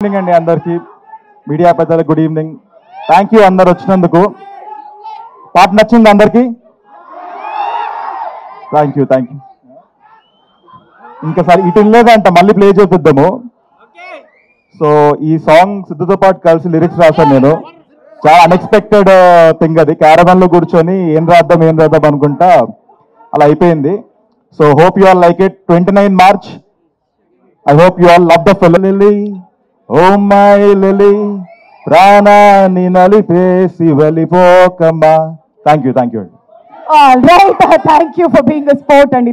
Evening అండి అందరికి. Media పెద్దలకు గుడ్ ఈవినింగ్ థ్యాంక్ యూ అందరు వచ్చినందుకు. పాట నచ్చింది అందరికి? థ్యాంక్ యూ థ్యాంక్ యూ ఇంకా సరే ఇటు లేదంట మళ్ళీ ప్లే చేపిద్దాము. సో ఈ సాంగ్ సిద్ధుతో పాటు కలిసి లిరిక్స్ రాశాను నేను. చాలా అన్ఎక్స్పెక్టెడ్ థింగ్ uh, అది. క్యారవన్లో కూర్చొని ఏం రాద్దాం ఏం రాద్దాం అనుకుంటా అలా అయిపోయింది. So hope you all like it twenty nine March I hope you all love the feel Lily oh my Lily ప్రాణాన్ని నలిపేసి వెళ్ళిపోకమ్మా థ్యాంక్ యూ థ్యాంక్ యూ అండి All right. Thank you for being a sport and